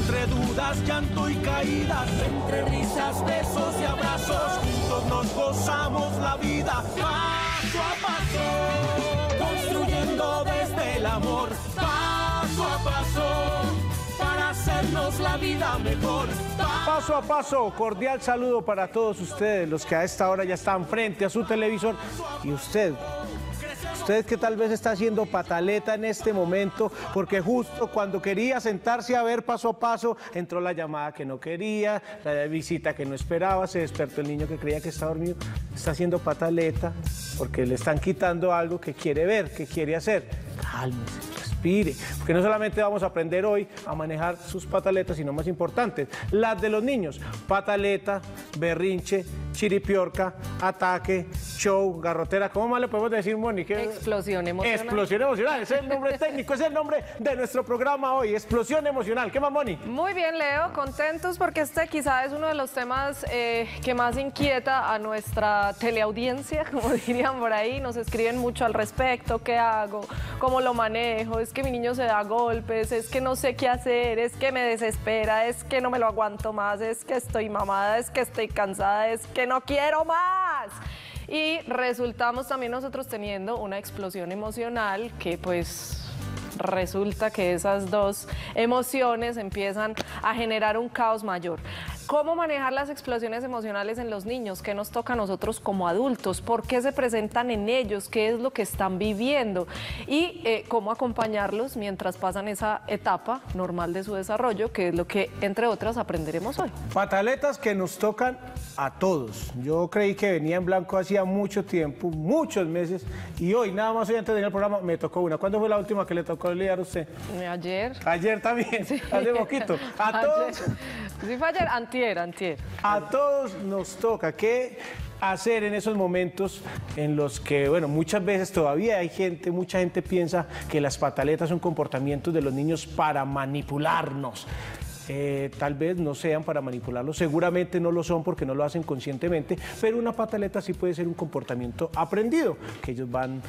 entre dudas, llanto y caídas, entre risas, besos y abrazos, juntos nos gozamos la vida paso a paso, construyendo desde el amor, paso a paso, para hacernos la vida mejor. Paso a paso, cordial saludo para todos ustedes, los que a esta hora ya están frente a su televisor. Y usted, usted que tal vez está haciendo pataleta en este momento, porque justo cuando quería sentarse a ver paso a paso, entró la llamada que no quería, la visita que no esperaba, se despertó el niño que creía que estaba dormido, está haciendo pataleta porque le están quitando algo que quiere ver, que quiere hacer. Cálmese respire, porque no solamente vamos a aprender hoy a manejar sus pataletas, sino más importantes, las de los niños, pataleta, berrinche, chiripiorca, ataque, show, garrotera, ¿cómo más le podemos decir, Mónica? Explosión emocional. Explosión emocional, es el nombre técnico, es el nombre de nuestro programa hoy, explosión emocional. ¿Qué más, Moni? Muy bien, Leo, contentos porque este quizá es uno de los temas eh, que más inquieta a nuestra teleaudiencia, como dirían por ahí. Nos escriben mucho al respecto, qué hago, cómo lo manejo, es que mi niño se da golpes, es que no sé qué hacer, es que me desespera, es que no me lo aguanto más, es que estoy mamada, es que estoy cansada, es que no quiero más. Y resultamos también nosotros teniendo una explosión emocional que pues resulta que esas dos emociones empiezan a generar un caos mayor. ¿Cómo manejar las explosiones emocionales en los niños? ¿Qué nos toca a nosotros como adultos? ¿Por qué se presentan en ellos? ¿Qué es lo que están viviendo? Y eh, cómo acompañarlos mientras pasan esa etapa normal de su desarrollo, que es lo que, entre otras, aprenderemos hoy. Pataletas que nos tocan a todos. Yo creí que venía en blanco hacía mucho tiempo, muchos meses, y hoy, nada más hoy antes de venir al programa, me tocó una. ¿Cuándo fue la última que le tocó lidiar a usted? Ayer. Ayer también, hace poquito. A Ayer. todos, Sí, fue ayer, antier, antier. a todos nos toca. ¿Qué hacer en esos momentos en los que, bueno, muchas veces todavía hay gente, mucha gente piensa que las pataletas son comportamientos de los niños para manipularnos? Eh, tal vez no sean para manipularlos, seguramente no lo son porque no lo hacen conscientemente, pero una pataleta sí puede ser un comportamiento aprendido, que ellos van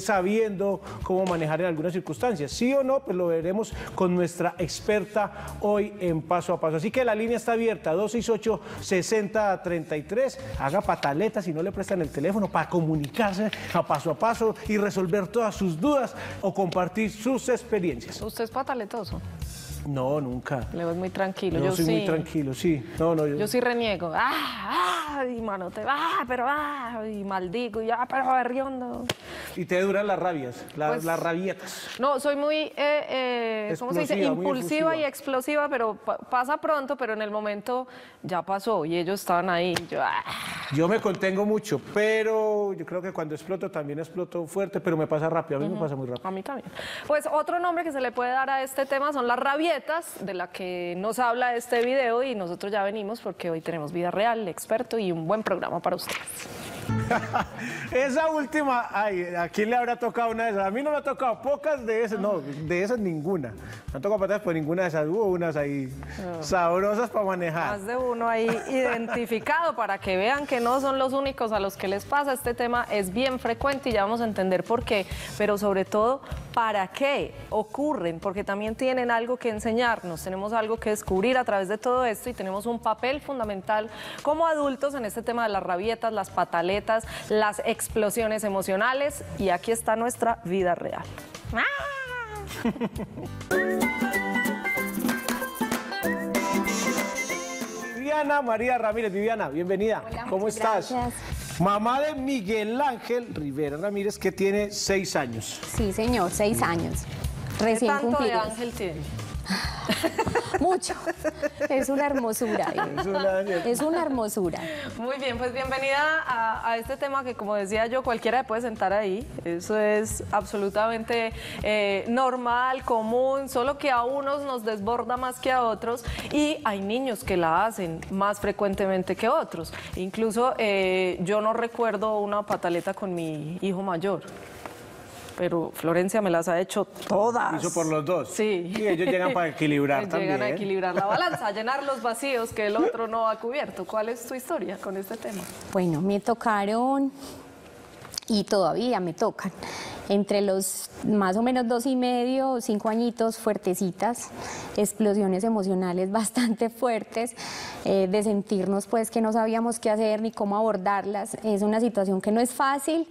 sabiendo cómo manejar en algunas circunstancias. Sí o no, pues lo veremos con nuestra experta hoy en paso a paso. Así que la línea está abierta, 268-6033. Haga pataletas si no le prestan el teléfono para comunicarse a paso a paso y resolver todas sus dudas o compartir sus experiencias. Usted es pataletoso. No, nunca. Leo es muy tranquilo. Yo, yo soy sí. muy tranquilo, sí. No, no, yo, Yo sí reniego. ¡Ah! ¡Ah! Y manote. ¡Ah! Pero ¡ah! Y maldigo. Y ¡ah! Pero berriondo. Y te duran las rabias, la- Pues- las rabietas. No, soy muy, eh, eh, ¿cómo se dice? Explosiva, muy Impulsiva y explosiva, pero pa- pasa pronto, pero en el momento ya pasó y ellos estaban ahí. Yo, ¡ah! Yo me contengo mucho, pero yo creo que cuando exploto también exploto fuerte, pero me pasa rápido, a mí me pasa muy rápido. A mí también. Pues otro nombre que se le puede dar a este tema son las de la que nos habla este video y nosotros ya venimos porque hoy tenemos vida real, experto y un buen programa para ustedes. Esa última, ay, ¿a quién le habrá tocado una de esas? A mí no me ha tocado pocas de esas, no, de esas ninguna. Han tocado patadas, pero ninguna de esas. Hubo unas ahí sabrosas para manejar. Más de uno ahí identificado para que vean que no son los únicos a los que les pasa. Este tema es bien frecuente y ya vamos a entender por qué, pero sobre todo para qué ocurren, porque también tienen algo que enseñarnos, tenemos algo que descubrir a través de todo esto y tenemos un papel fundamental como adultos en este tema de las rabietas, las pataletas, las explosiones emocionales y aquí está nuestra vida real. Viviana María Ramírez, Viviana, bienvenida. ¿Cómo estás? gracias. Mamá de Miguel Ángel Rivera Ramírez, que tiene seis años. Sí, señor, seis años. ¿Qué Recién tanto de cumplidos. ángel tiene? Mucho. Es una hermosura. Es una- Es una hermosura. Muy bien, pues bienvenida a, a este tema que como decía yo, cualquiera puede sentar ahí. Eso es absolutamente eh, normal, común, solo que a unos nos desborda más que a otros y hay niños que la hacen más frecuentemente que otros. Incluso eh, yo no recuerdo una pataleta con mi hijo mayor. Pero Florencia me las ha hecho todas. Hizo por los dos. Sí. Y ellos llegan para equilibrar Llegan a también. equilibrar la balanza, a llenar los vacíos que el otro no ha cubierto. ¿Cuál es tu historia con este tema? Bueno, me tocaron y todavía me tocan. Entre los más o menos dos y medio, cinco añitos fuertecitas, explosiones emocionales bastante fuertes, eh, de sentirnos pues que no sabíamos qué hacer ni cómo abordarlas. Es una situación que no es fácil.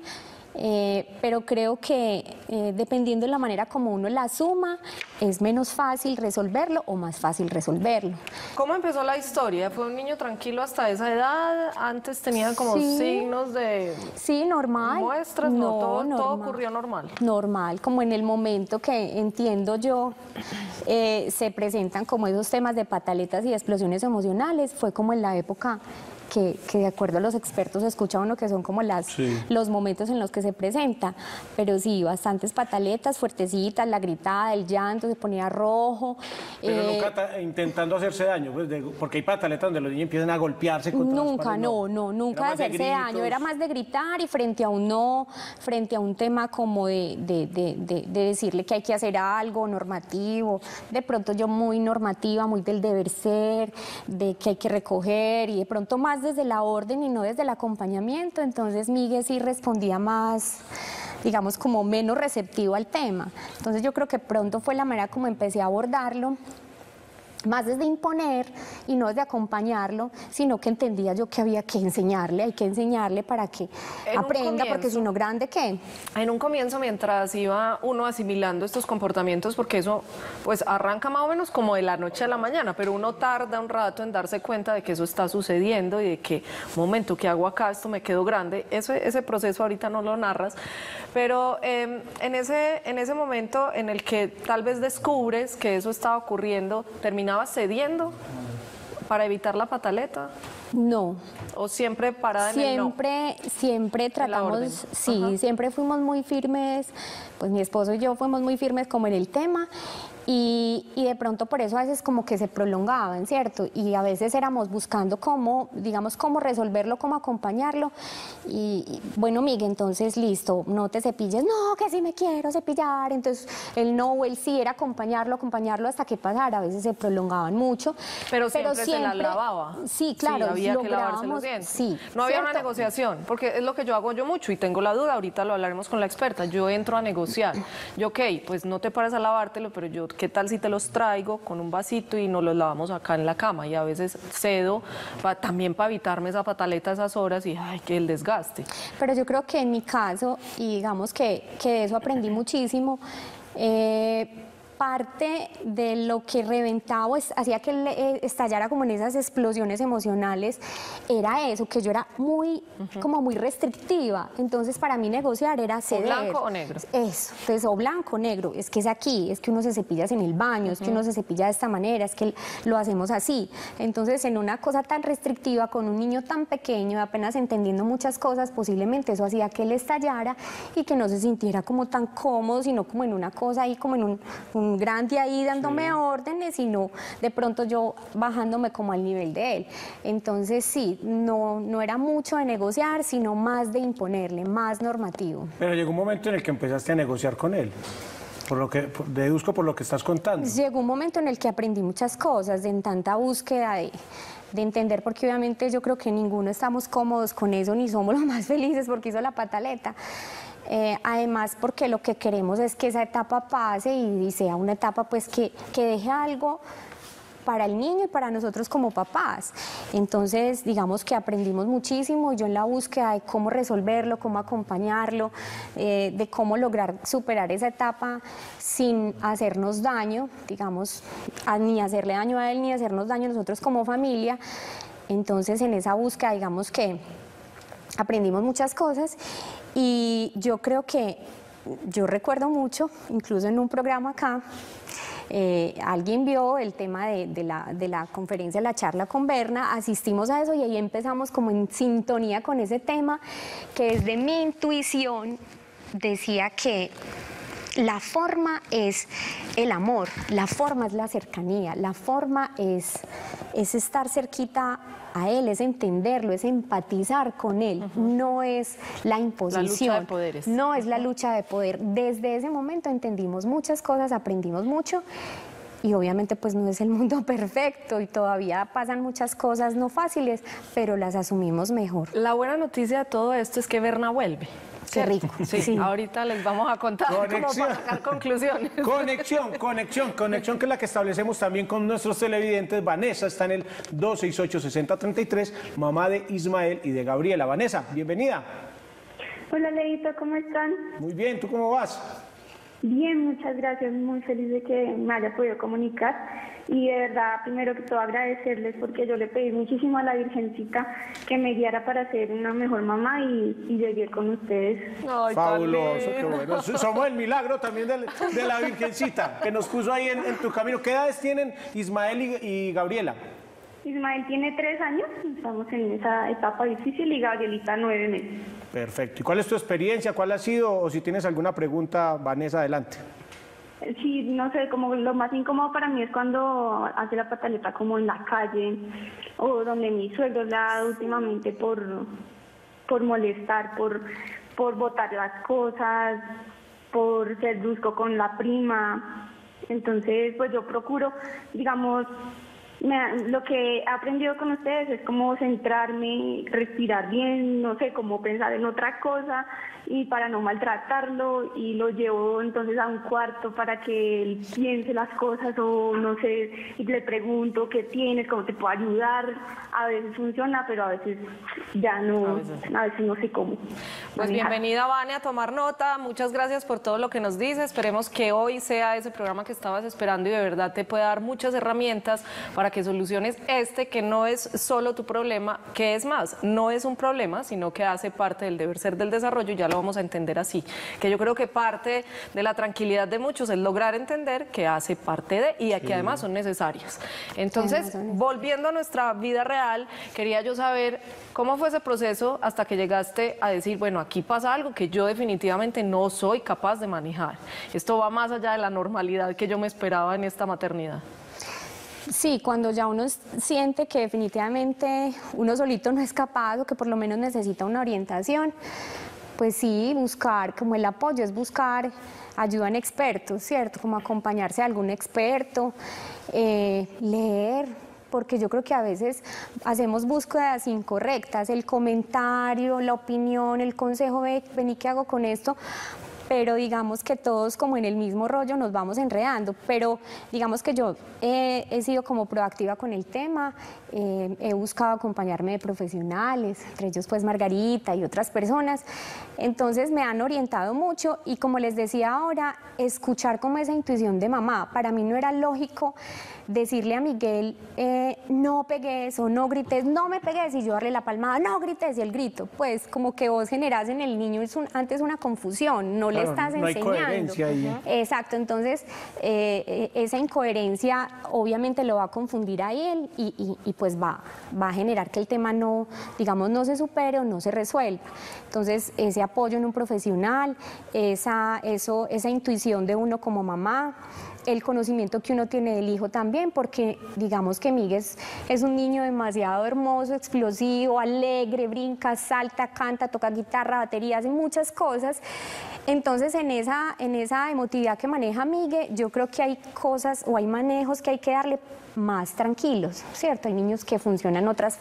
Eh, pero creo que eh, dependiendo de la manera como uno la suma, es menos fácil resolverlo o más fácil resolverlo. ¿Cómo empezó la historia? ¿Fue un niño tranquilo hasta esa edad? ¿Antes tenía como Sí. signos de Sí, normal. muestras? No, todo, todo ocurrió normal. Normal, como en el momento que entiendo yo eh, se presentan como esos temas de pataletas y explosiones emocionales, fue como en la época que, que de acuerdo a los expertos escucha uno que son como las, Sí. los momentos en los que se presenta, pero sí, bastantes pataletas, fuertecitas, la gritada, el llanto, se ponía rojo. Pero eh, nunca ta- intentando hacerse daño, pues, de- porque hay pataletas donde los niños empiezan a golpearse contra Nunca, paredes, no, no, nunca de hacerse daño, era más de gritar y frente a un no, frente a un tema como de, de- de- de- de decirle que hay que hacer algo normativo, de pronto yo muy normativa, muy del deber ser, de que hay que recoger y de pronto más desde la orden y no desde el acompañamiento, entonces Miguel sí respondía más digamos como menos receptivo al tema. Entonces yo creo que pronto fue la manera como empecé a abordarlo más desde imponer y no desde acompañarlo, sino que entendía yo que había que enseñarle, hay que enseñarle para que En aprenda, porque comienzo. si no grande, ¿qué? En un comienzo, mientras iba uno asimilando estos comportamientos, porque eso pues arranca más o menos como de la noche a la mañana, pero uno tarda un rato en darse cuenta de que eso está sucediendo y de que, momento, ¿qué hago acá? Esto me quedó grande. Ese, ese proceso ahorita no lo narras, pero eh, en, ese, en ese momento en el que tal vez descubres que eso estaba ocurriendo, ¿terminabas cediendo para evitar la pataleta? No, ¿O siempre parada en el no? siempre, siempre tratamos, sí, Ajá. siempre fuimos muy firmes, pues mi esposo y yo fuimos muy firmes como en el tema y, y de pronto por eso a veces como que se prolongaban, ¿cierto? Y a veces éramos buscando cómo, digamos, cómo resolverlo, cómo acompañarlo y, y, bueno, Miguel, entonces listo, no te cepilles, no, que sí me quiero cepillar, entonces el no o el sí era acompañarlo, acompañarlo hasta que pasara, a veces se prolongaban mucho. Pero siempre, se la lavaba. Sí, claro, había que lavarse los dientes. Sí, No había una negociación, porque es lo que yo hago yo mucho y tengo la duda, ahorita lo hablaremos con la experta. Yo entro a negociar. Yo, ok, pues no te pares a lavártelo, pero yo, ¿qué tal si te los traigo con un vasito y nos los lavamos acá en la cama? Y a veces cedo pa- también para evitarme esa pataleta esas horas y, ay, que el desgaste. Pero yo creo que en mi caso, y digamos que, que de eso aprendí muchísimo, eh, parte de lo que reventaba hacía que él eh, estallara como en esas explosiones emocionales era eso, que yo era muy, como muy restrictiva. Entonces para mí negociar era ceder. blanco o negro? Eso, entonces o blanco o negro, es que es aquí, es que uno se cepilla en el baño, es que uno se cepilla de esta manera, es que lo hacemos así. Entonces en una cosa tan restrictiva, con un niño tan pequeño, apenas entendiendo muchas cosas, posiblemente eso hacía que él estallara y que no se sintiera como tan cómodo, sino como en una cosa ahí, como en un, un grande ahí dándome órdenes, sino de pronto yo bajándome como al nivel de él. Entonces sí, no, no era mucho de negociar, sino más de imponerle, más normativo. Pero llegó un momento en el que empezaste a negociar con él. Por lo que deduzco por lo que estás contando. Llegó un momento en el que aprendí muchas cosas, en tanta búsqueda de, de entender, porque obviamente yo creo que ninguno estamos cómodos con eso, ni somos los más felices porque hizo la pataleta. Eh, además, porque lo que queremos es que esa etapa pase y, sea una etapa pues que, que deje algo para el niño y para nosotros como papás. Entonces, digamos que aprendimos muchísimo, yo en la búsqueda de cómo resolverlo, cómo acompañarlo, eh, de cómo lograr superar esa etapa sin hacernos daño, digamos, ni hacerle daño a él, ni hacernos daño a nosotros como familia. Entonces, en esa búsqueda, digamos que aprendimos muchas cosas y yo creo que yo recuerdo mucho, incluso en un programa acá, eh, alguien vio el tema de, de la, de la conferencia, la charla con Berna, asistimos a eso y ahí empezamos como en sintonía con ese tema, que desde mi intuición decía que la forma es el amor, la forma es la cercanía, la forma es, es estar cerquita a él, es entenderlo, es empatizar con él, no es la imposición, de poderes. no es la lucha de poder. Desde ese momento entendimos muchas cosas, aprendimos mucho y obviamente pues no es el mundo perfecto y todavía pasan muchas cosas no fáciles, pero las asumimos mejor. La buena noticia de todo esto es que Berna vuelve. Qué rico. Sí, Sí. ahorita les vamos a contar cómo Conexión. para sacar conclusiones. Conexión, conexión, conexión que es la que establecemos también con nuestros televidentes. Vanessa está en el 268-6033, mamá de Ismael y de Gabriela. Vanessa, bienvenida. Hola Leito, ¿cómo están? Muy bien, ¿tú cómo vas? Bien, muchas gracias, muy feliz de que me haya podido comunicar y de verdad, primero que todo agradecerles porque yo le pedí muchísimo a la Virgencita que me guiara para ser una mejor mamá y, y llegué con ustedes. Ay, Fabuloso, qué bueno. Somos el milagro también de, la Virgencita que nos puso ahí en, en tu camino. ¿Qué edades tienen Ismael y, y Gabriela? Ismael tiene tres años, estamos en esa etapa difícil y Gabrielita nueve meses. Perfecto. ¿Y cuál es tu experiencia? ¿Cuál ha sido? O si tienes alguna pregunta, Vanessa, adelante. Sí, no sé, como lo más incómodo para mí es cuando hace la pataleta como en la calle o donde mi suegro dado últimamente por, por molestar, por, por botar las cosas, por ser brusco con la prima. Entonces, pues yo procuro, digamos, me- lo que he aprendido con ustedes es como centrarme, respirar bien, no sé, como pensar en otra cosa y para no maltratarlo y lo llevo entonces a un cuarto para que él piense las cosas o no sé, y le pregunto qué tienes, cómo te puedo ayudar. A veces funciona, pero a veces ya no, A veces. a veces no sé cómo. Pues manejar. bienvenida, Vane, a tomar nota. Muchas gracias por todo lo que nos dice. Esperemos que hoy sea ese programa que estabas esperando y de verdad te pueda dar muchas herramientas para que soluciones este, que no es solo tu problema, que es más, no es un problema, sino que hace parte del deber ser del desarrollo y ya lo vamos a entender así. Que yo creo que parte de la tranquilidad de muchos es lograr entender que hace parte de y que además son necesarias. Entonces, son necesarias. volviendo a nuestra vida real, quería yo saber cómo fue ese proceso hasta que llegaste a decir, bueno, aquí pasa algo que yo definitivamente no soy capaz de manejar. Esto va más allá de la normalidad que yo me esperaba en esta maternidad. Sí, cuando ya uno siente que definitivamente uno solito no es capaz o que por lo menos necesita una orientación, pues sí, buscar, como el apoyo es buscar ayuda en expertos, ¿cierto? Como acompañarse a algún experto, eh, leer, porque yo creo que a veces hacemos búsquedas incorrectas, el comentario, la opinión, el consejo, ve, vení, ¿qué hago con esto? Pero digamos que todos como en el mismo rollo nos vamos enredando, pero digamos que yo eh, he sido como proactiva con el tema, eh, he buscado acompañarme de profesionales, entre ellos pues Margarita y otras personas, entonces me han orientado mucho y como les decía ahora, escuchar como esa intuición de mamá, para mí no era lógico decirle a Miguel, eh, no pegues o no grites, no me pegues y yo darle la palmada, no grites y el grito, pues como que vos generás en el niño es un- antes una confusión, no le estás no hay enseñando. coherencia ahí. Exacto, entonces eh, eh, esa incoherencia obviamente lo va a confundir a él y, y- y, pues va, va a generar que el tema no, digamos, no se supere o no se resuelva. Entonces ese apoyo en un profesional, esa, eso, esa intuición de uno como mamá, el conocimiento que uno tiene del hijo también, porque digamos que Miguel es, un niño demasiado hermoso, explosivo, alegre, brinca, salta, canta, toca guitarra, batería, hace muchas cosas. Entonces en esa, en esa emotividad que maneja Miguel, yo creo que hay cosas o hay manejos que hay que darle más tranquilos, ¿cierto? Hay niños que funcionan otras,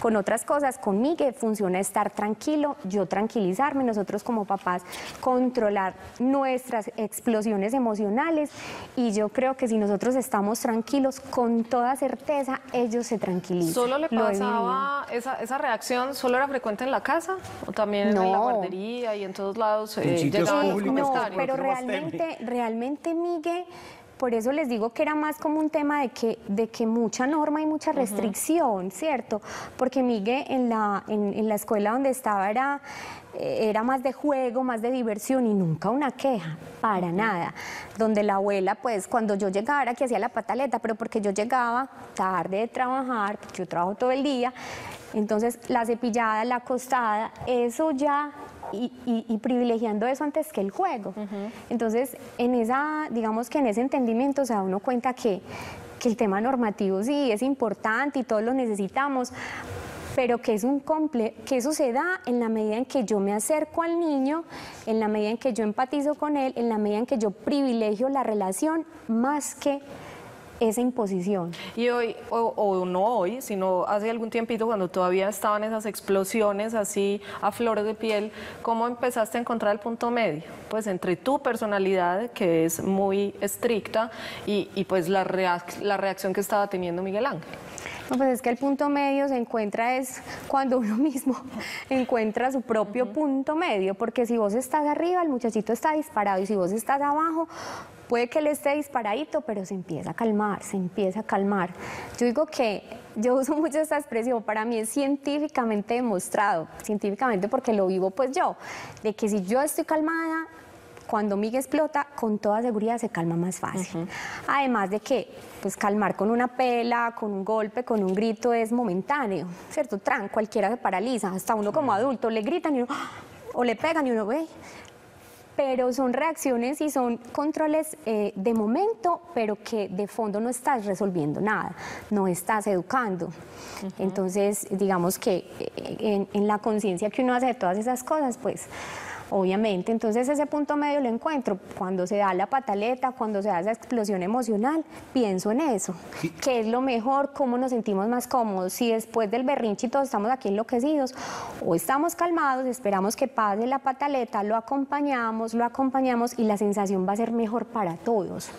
con otras cosas, con Miguel funciona estar tranquilo, yo tranquilizarme, nosotros como papás controlar nuestras explosiones emocionales y yo creo que si nosotros estamos tranquilos, con toda certeza ellos se tranquilizan. ¿Solo le pasaba esa, esa reacción, solo era frecuente en la casa o también en la guardería y en todos lados? Eh, llegaban los públicos, No, pero realmente, realmente Migue Por eso les digo que era más como un tema de que, de que mucha norma y mucha restricción, ¿cierto? Porque Miguel en la, en, en la escuela donde estaba era eh, era más de juego, más de diversión y nunca una queja, para nada. Donde la abuela, pues cuando yo llegaba era que hacía la pataleta, pero porque yo llegaba tarde de trabajar, porque yo trabajo todo el día, entonces la cepillada, la acostada, eso ya y, y- y privilegiando eso antes que el juego. Entonces, en esa, digamos que en ese entendimiento se da uno cuenta que, que el tema normativo sí es importante y todos lo necesitamos, pero que, es un comple que eso se da en la medida en que yo me acerco al niño, en la medida en que yo empatizo con él, en la medida en que yo privilegio la relación más que esa imposición. Y hoy, o, o no hoy, sino hace algún tiempito cuando todavía estaban esas explosiones así a flores de piel, ¿cómo empezaste a encontrar el punto medio? Pues entre tu personalidad, que es muy estricta, y, y pues la, reac- la reacción que estaba teniendo Miguel Ángel. No, pues es que el punto medio se encuentra es cuando uno mismo encuentra su propio punto medio, porque si vos estás arriba, el muchachito está disparado, y si vos estás abajo, puede que él esté disparadito, pero se empieza a calmar, se empieza a calmar. Yo digo que yo uso mucho esta expresión, para mí es científicamente demostrado, científicamente porque lo vivo pues yo, de que si yo estoy calmada, cuando Miguel explota, con toda seguridad se calma más fácil. Además de que, pues calmar con una pela, con un golpe, con un grito es momentáneo, ¿cierto? Tran, cualquiera se paraliza, hasta uno como adulto le gritan y uno, ¡ah! o le pegan y uno ve. Pero son reacciones y son controles eh, de momento, pero que de fondo no estás resolviendo nada, no estás educando. Entonces, digamos que eh, en, en la conciencia que uno hace de todas esas cosas, pues obviamente. Entonces ese punto medio lo encuentro cuando se da la pataleta, cuando se da esa explosión emocional, pienso en eso. ¿Qué es lo mejor? ¿Cómo nos sentimos más cómodos? Si después del berrinche todos estamos aquí enloquecidos o estamos calmados, esperamos que pase la pataleta, lo acompañamos, lo acompañamos y la sensación va a ser mejor para todos.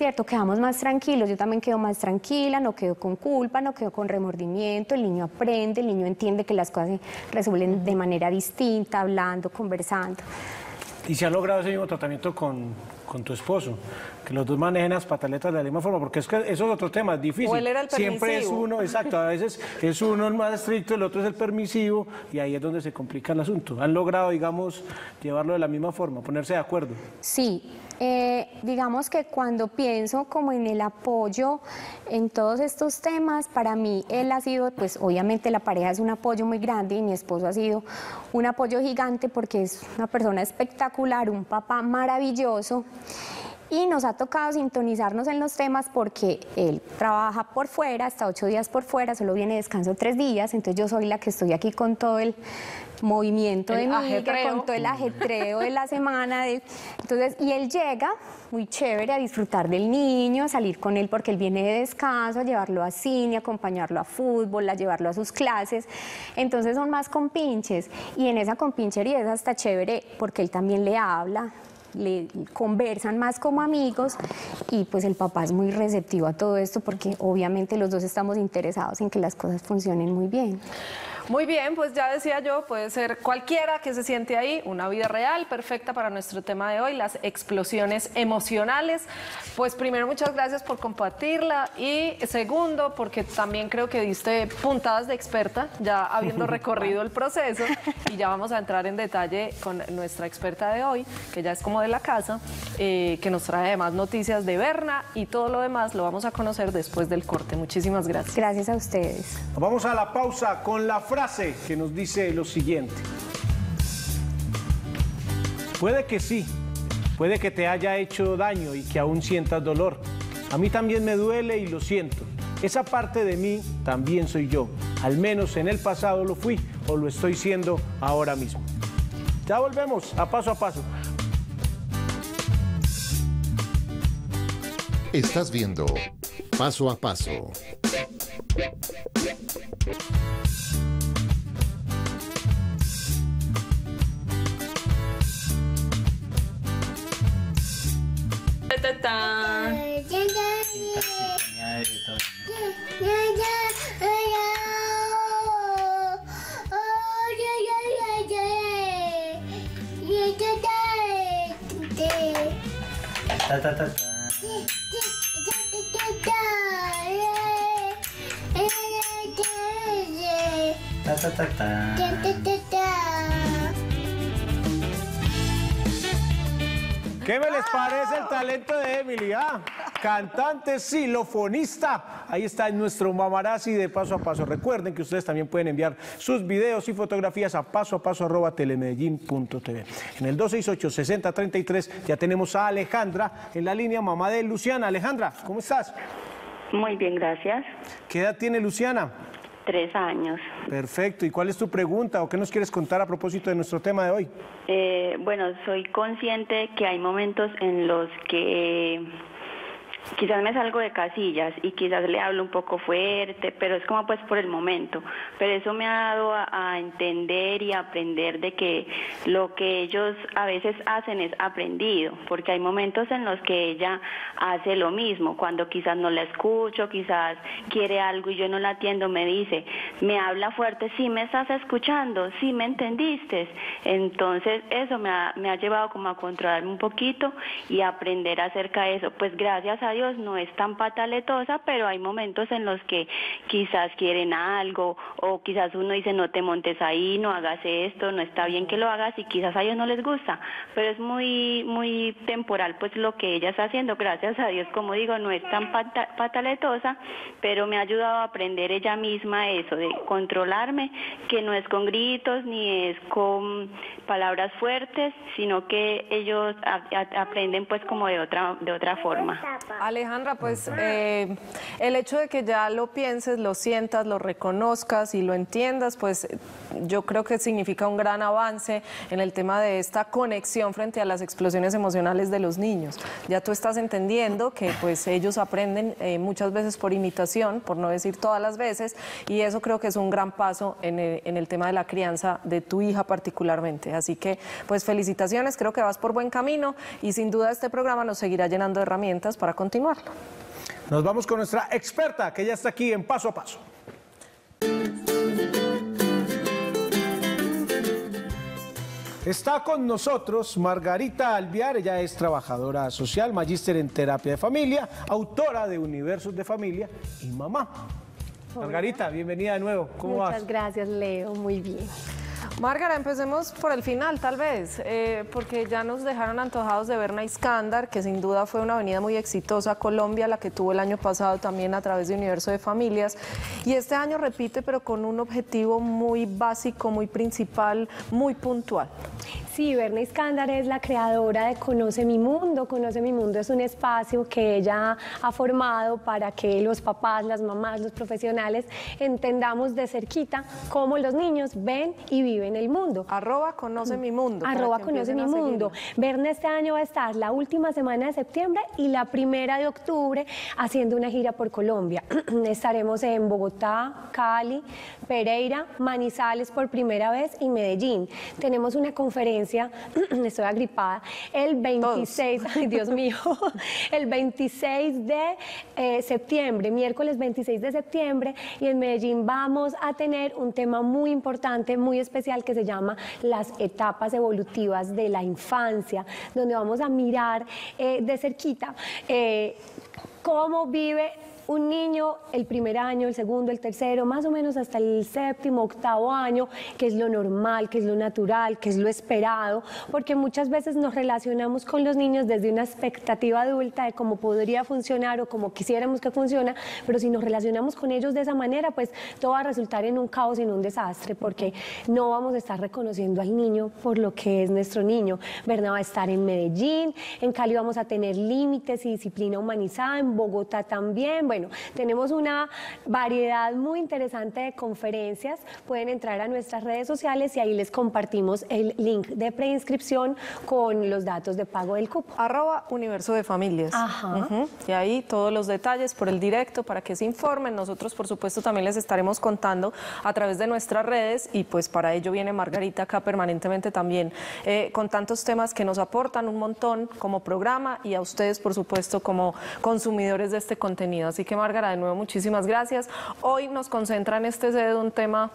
¿Cierto? Quedamos más tranquilos, yo también quedo más tranquila, no quedo con culpa, no quedo con remordimiento, el niño aprende, el niño entiende que las cosas se resuelven de manera distinta, hablando, conversando. Y se ha logrado ese mismo tratamiento con, con tu esposo, que los dos manejen las pataletas de la misma forma, porque es que eso es otro tema, es difícil. O él era el Siempre es uno, exacto, a veces es uno el más estricto, el otro es el permisivo, y ahí es donde se complica el asunto. Han logrado, digamos, llevarlo de la misma forma, ponerse de acuerdo. Sí, eh, digamos que cuando pienso como en el apoyo en todos estos temas, para mí él ha sido, pues obviamente la pareja es un apoyo muy grande y mi esposo ha sido un apoyo gigante porque es una persona espectacular, un papá maravilloso. Y nos ha tocado sintonizarnos en los temas porque él trabaja por fuera, hasta ocho días por fuera, solo viene de descanso tres días, entonces yo soy la que estoy aquí con todo el movimiento El de mi con todo el ajetreo de la semana. de- entonces, y él llega muy chévere a disfrutar del niño, a salir con él porque él viene de descanso, a llevarlo a cine, a acompañarlo a fútbol, a llevarlo a sus clases. Entonces son más compinches y en esa compinchería es hasta chévere porque él también le habla. Le conversan más como amigos y pues el papá es muy receptivo a todo esto porque obviamente los dos estamos interesados en que las cosas funcionen muy bien. Muy bien, pues ya decía yo, puede ser cualquiera que se siente ahí, una vida real, perfecta para nuestro tema de hoy, las explosiones emocionales. Pues primero, muchas gracias por compartirla y segundo, porque también creo que diste puntadas de experta, ya habiendo recorrido el proceso y ya vamos a entrar en detalle con nuestra experta de hoy, que ya es como de la casa, eh, que nos trae además noticias de Berna y todo lo demás lo vamos a conocer después del corte. Muchísimas gracias. Gracias a ustedes. Vamos a la pausa con la frase que nos dice lo siguiente. Puede que sí, puede que te haya hecho daño y que aún sientas dolor. A mí también me duele y lo siento. Esa parte de mí también soy yo. Al menos en el pasado lo fui o lo estoy siendo ahora mismo. Ya volvemos a paso a paso. Estás viendo Paso a Paso. 짜 잔. 따따따따 따따따따 따따따따 ¿Qué me les parece el talento de Emily? ah? Cantante, silofonista. Ahí está en nuestro mamarazzi de paso a paso. Recuerden que ustedes también pueden enviar sus videos y fotografías a paso a paso arroba telemedellín.tv. En el 268-6033 ya tenemos a Alejandra en la línea mamá de Luciana. Alejandra, ¿cómo estás? Muy bien, gracias. ¿Qué edad tiene Luciana? Tres años. Perfecto. ¿Y cuál es tu pregunta o qué nos quieres contar a propósito de nuestro tema de hoy? Eh, bueno, soy consciente que hay momentos en los que quizás me salgo de casillas y quizás le hablo un poco fuerte, pero es como pues por el momento. Pero eso me ha dado a, entender y aprender de que lo que ellos a veces hacen es aprendido, porque hay momentos en los que ella hace lo mismo, cuando quizás no la escucho, quizás quiere algo y yo no la atiendo, me dice, me habla fuerte, sí me estás escuchando, sí me entendiste. Entonces eso me ha, me ha llevado como a controlarme un poquito y aprender acerca de eso. Pues gracias a Dios no es tan pataletosa, pero hay momentos en los que quizás quieren algo o quizás uno dice no te montes ahí, no hagas esto, no está bien que lo hagas y quizás a ellos no les gusta, pero es muy muy temporal pues lo que ella está haciendo, gracias a Dios, como digo, no es tan pata- pataletosa, pero me ha ayudado a aprender ella misma eso de controlarme, que no es con gritos ni es con palabras fuertes, sino que ellos aprenden pues como de otra de otra forma. Alejandra, pues eh, el hecho de que ya lo pienses, lo sientas, lo reconozcas y lo entiendas, pues yo creo que significa un gran avance en el tema de esta conexión frente a las explosiones emocionales de los niños. Ya tú estás entendiendo que pues ellos aprenden eh, muchas veces por imitación, por no decir todas las veces, y eso creo que es un gran paso en el, en el tema de la crianza de tu hija particularmente. Así que pues felicitaciones, creo que vas por buen camino y sin duda este programa nos seguirá llenando de herramientas para continuarlo. Nos vamos con nuestra experta que ya está aquí en paso a paso. Está con nosotros Margarita Alviar, ella es trabajadora social, magíster en terapia de familia, autora de Universos de Familia y mamá. Margarita, bienvenida de nuevo. ¿Cómo Muchas vas? gracias, Leo. Muy bien. Márgara, empecemos por el final, tal vez, eh, porque ya nos dejaron antojados de Berna Iskandar, que sin duda fue una avenida muy exitosa, Colombia, la que tuvo el año pasado también a través de Universo de Familias. Y este año repite, pero con un objetivo muy básico, muy principal, muy puntual. Sí, Berna Iskandar es la creadora de Conoce mi Mundo. Conoce mi Mundo es un espacio que ella ha formado para que los papás, las mamás, los profesionales entendamos de cerquita cómo los niños ven y viven el mundo. Arroba Conoce mi Mundo. Arroba Conoce mi Mundo. Berna este año va a estar la última semana de septiembre y la primera de octubre haciendo una gira por Colombia. Estaremos en Bogotá, Cali, Pereira, Manizales por primera vez y Medellín. Tenemos una conferencia, estoy agripada, el 26, ay Dios mío, el 26 de eh, septiembre, miércoles 26 de septiembre, y en Medellín vamos a tener un tema muy importante, muy especial que se llama las etapas evolutivas de la infancia, donde vamos a mirar eh, de cerquita eh, cómo vive un niño el primer año, el segundo, el tercero, más o menos hasta el séptimo, octavo año, que es lo normal, que es lo natural, que es lo esperado, porque muchas veces nos relacionamos con los niños desde una expectativa adulta de cómo podría funcionar o cómo quisiéramos que funciona, pero si nos relacionamos con ellos de esa manera, pues todo va a resultar en un caos y en un desastre, porque no vamos a estar reconociendo al niño por lo que es nuestro niño. Berna va a estar en Medellín, en Cali vamos a tener límites y disciplina humanizada, en Bogotá también. Bueno, tenemos una variedad muy interesante de conferencias. Pueden entrar a nuestras redes sociales y ahí les compartimos el link de preinscripción con los datos de pago del cupo. Arroba Universo de Familias. Ajá. Y ahí todos los detalles por el directo para que se informen. Nosotros, por supuesto, también les estaremos contando a través de nuestras redes y pues para ello viene Margarita acá permanentemente también eh, con tantos temas que nos aportan un montón como programa y a ustedes, por supuesto, como consumidores de este contenido. Así que, Márgara, de nuevo, muchísimas gracias. Hoy nos concentra en este sede un tema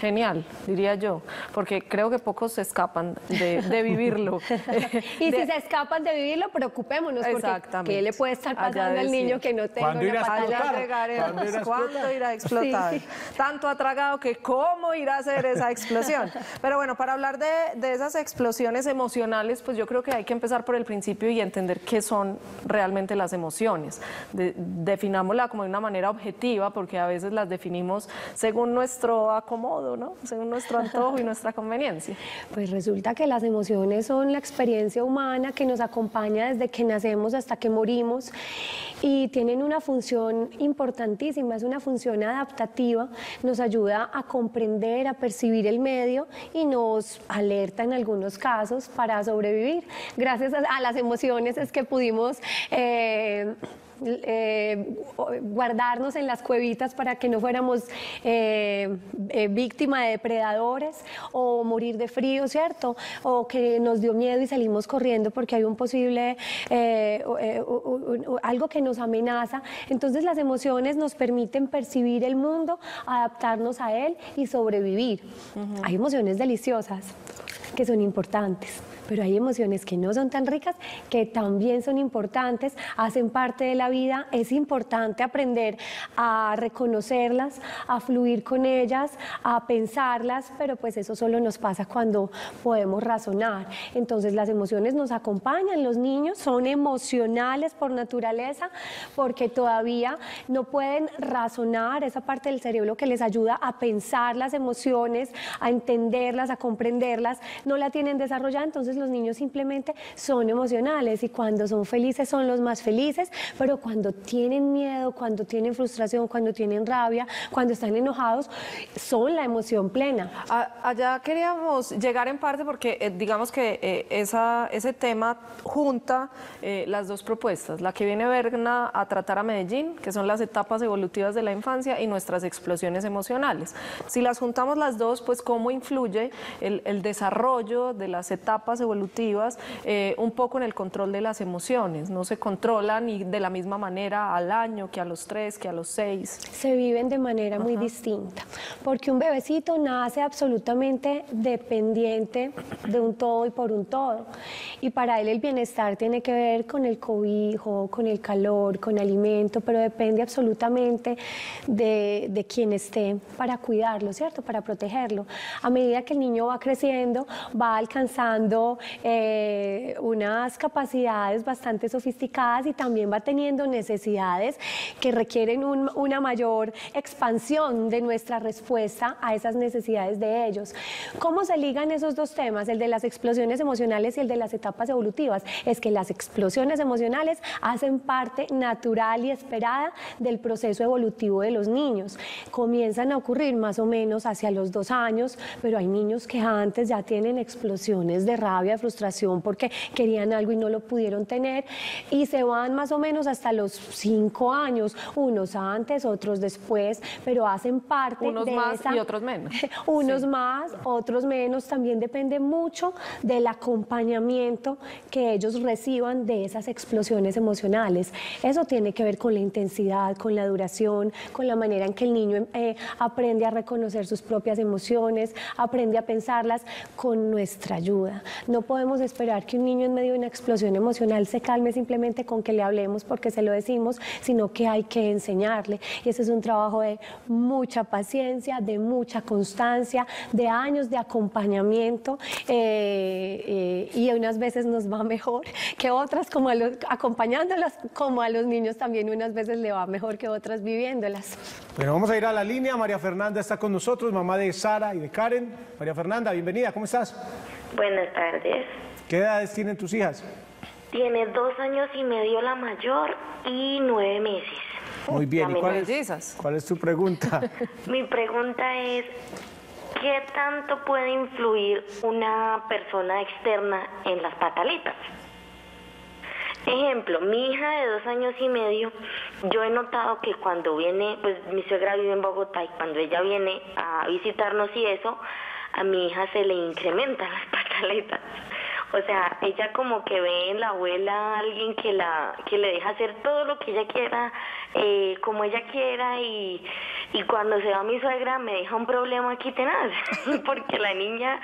genial, diría yo, porque creo que pocos se escapan de, vivirlo. y si se escapan de vivirlo, preocupémonos, porque ¿qué le puede estar pasando al niño que no tenga una pataletas? ¿Cuándo irá a explotar? Tanto ha tragado que cómo irá a hacer esa explosión. Pero bueno, para hablar de, de esas explosiones emocionales, pues yo creo que hay que empezar por el principio y entender qué son realmente las emociones. Definámosla como de una manera objetiva, porque a veces las definimos según nuestro acomodo, ¿no? según nuestro antojo y nuestra conveniencia. Pues resulta que las emociones son la experiencia humana que nos acompaña desde que nacemos hasta que morimos y tienen una función importantísima, es una función adaptativa, nos ayuda a comprender, a percibir el medio y nos alerta en algunos casos para sobrevivir. Gracias a, las emociones es que pudimos... Eh, eh, guardarnos en las cuevitas para que no fuéramos eh, eh, víctima de depredadores o morir de frío, ¿cierto? O que nos dio miedo y salimos corriendo porque hay un posible, algo que nos amenaza. Entonces las emociones nos permiten percibir el mundo, adaptarnos a él y sobrevivir. Hay emociones deliciosas que son importantes pero hay emociones que no son tan ricas, que también son importantes, hacen parte de la vida. Es importante aprender a reconocerlas, a fluir con ellas, a pensarlas, pero pues eso solo nos pasa cuando podemos razonar. Entonces las emociones nos acompañan, los niños son emocionales por naturaleza, porque todavía no pueden razonar esa parte del cerebro que les ayuda a pensar las emociones, a entenderlas, a comprenderlas, no la tienen desarrollada, entonces los niños simplemente son emocionales y cuando son felices son los más felices, pero cuando tienen miedo, cuando tienen frustración, cuando tienen rabia, cuando están enojados, son la emoción plena. allá queríamos llegar en parte porque eh, digamos que eh, esa, ese tema junta eh, las dos propuestas, la que viene Bergna a tratar a Medellín, que son las etapas evolutivas de la infancia y nuestras explosiones emocionales. Si las juntamos las dos, pues cómo influye el, el desarrollo de las etapas evolutivas evolutivas, eh, un poco en el control de las emociones. No se controlan ni de la misma manera al año que a los tres, que a los seis. Se viven de manera muy distinta, porque un bebecito nace absolutamente dependiente de un todo y por un todo. Y para él el bienestar tiene que ver con el cobijo, con el calor, con alimento, pero depende absolutamente de, de quien esté para cuidarlo, ¿cierto? Para protegerlo. A medida que el niño va creciendo, va alcanzando eh, unas capacidades bastante sofisticadas y también va teniendo necesidades que requieren una mayor expansión de nuestra respuesta a esas necesidades de ellos. ¿Cómo se ligan esos dos temas, el de las explosiones emocionales y el de las etapas evolutivas? Es que las explosiones emocionales hacen parte natural y esperada del proceso evolutivo de los niños. Comienzan a ocurrir más o menos hacia los dos años, pero hay niños que antes ya tienen explosiones de rabia, frustración porque querían algo y no lo pudieron tener y se van más o menos hasta los cinco años, unos antes, otros después, pero hacen parte unos de más y otros menos. unos más, otros menos, también depende mucho del acompañamiento que ellos reciban de esas explosiones emocionales. Eso tiene que ver con la intensidad, con la duración, con la manera en que el niño eh, aprende a reconocer sus propias emociones, aprende a pensarlas con nuestra ayuda. No podemos esperar que un niño en medio de una explosión emocional se calme simplemente con que le hablemos porque se lo decimos, sino que hay que enseñarle. Y ese es un trabajo de mucha paciencia, de mucha constancia, de años de acompañamiento eh, eh, y unas veces nos va mejor que otras, como a los, acompañándolas, como a los niños también unas veces le va mejor que otras viviéndolas. Bueno, vamos a ir a la línea. María Fernanda está con nosotros, mamá de Sara y de Karen. María Fernanda, bienvenida, ¿cómo estás? Buenas tardes. ¿Qué edades tienen tus hijas? Tiene dos años y medio la mayor y nueve meses. Muy bien, ¿y cuál es, cuál es tu pregunta? Mi pregunta es, ¿qué tanto puede influir una persona externa en las pataletas? Ejemplo, mi hija de dos años y medio, yo he notado que cuando viene, pues mi suegra vive en Bogotá y cuando ella viene a visitarnos y eso, a mi hija se le incrementan las pataletas. O sea, ella como que ve en la abuela a alguien que la que le deja hacer todo lo que ella quiera, eh, como ella quiera y, y cuando se va mi suegra me deja un problema aquí tenaz, porque la niña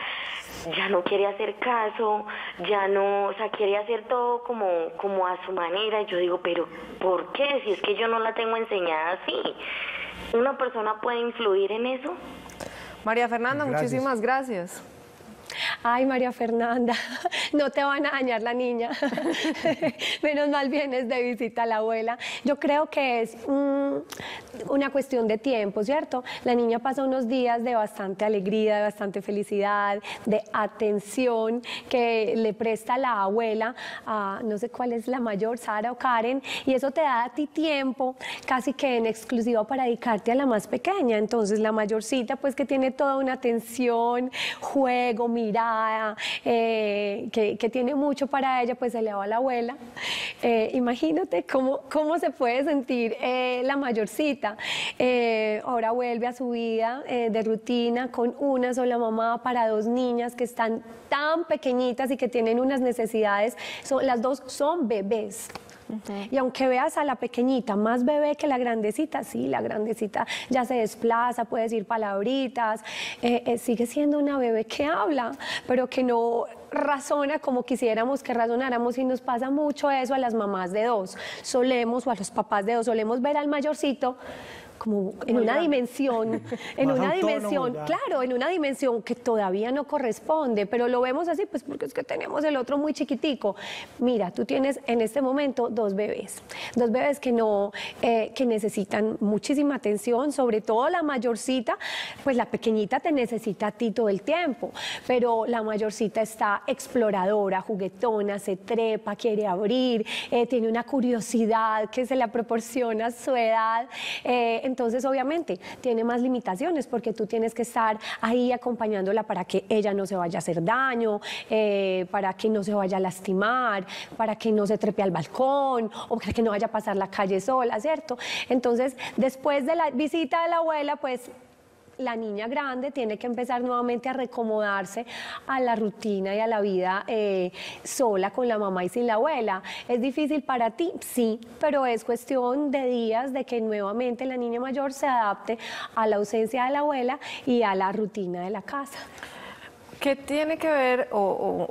ya no quiere hacer caso, ya no, o sea, quiere hacer todo como, como a su manera. Y yo digo, pero ¿por qué? Si es que yo no la tengo enseñada así. ¿Una persona puede influir en eso? María Fernanda, muchísimas gracias. Ay, María Fernanda, no te van a dañar la niña. Menos mal vienes de visita a la abuela. Yo creo que es mm, una cuestión de tiempo, ¿cierto? La niña pasa unos días de bastante alegría, de bastante felicidad, de atención que le presta la abuela a, no sé cuál es la mayor, Sara o Karen, y eso te da a ti tiempo casi que en exclusiva para dedicarte a la más pequeña. Entonces, la mayorcita, pues que tiene toda una atención, juego, mirada, eh, que, tiene mucho para ella, pues se le va a la abuela. Eh, imagínate cómo, cómo se puede sentir eh, la mayorcita. Ahora vuelve a su vida de rutina con una sola mamá para dos niñas que están tan pequeñitas y que tienen unas necesidades. Son- las dos son bebés. Y aunque veas a la pequeñita más bebé que la grandecita, sí, la grandecita ya se desplaza, puede decir palabritas, eh, eh, sigue siendo una bebé que habla, pero que no razona como quisiéramos que razonáramos y nos pasa mucho eso a las mamás de dos. Solemos, o a los papás de dos, solemos ver al mayorcito como en una dimensión, en una dimensión, ya. claro, en una dimensión que todavía no corresponde, pero lo vemos así, pues porque es que tenemos el otro muy chiquitico. Mira, tú tienes en este momento dos bebés, dos bebés que no, eh, que necesitan muchísima atención, sobre todo la mayorcita, pues la pequeñita te necesita a ti todo el tiempo, pero la mayorcita está exploradora, juguetona, se trepa, quiere abrir, eh, tiene una curiosidad que se la proporciona a su edad. eh, entonces, obviamente, tiene más limitaciones porque tú tienes que estar ahí acompañándola para que ella no se vaya a hacer daño, eh, para que no se vaya a lastimar, para que no se trepe al balcón o para que no vaya a pasar la calle sola, ¿cierto? Entonces, después de la visita de la abuela, pues la niña grande tiene que empezar nuevamente a recomodarse a la rutina y a la vida eh, sola con la mamá y sin la abuela. ¿Es difícil para ti? Sí, pero es cuestión de días de que nuevamente la niña mayor se adapte a la ausencia de la abuela y a la rutina de la casa. ¿Qué tiene que ver, o,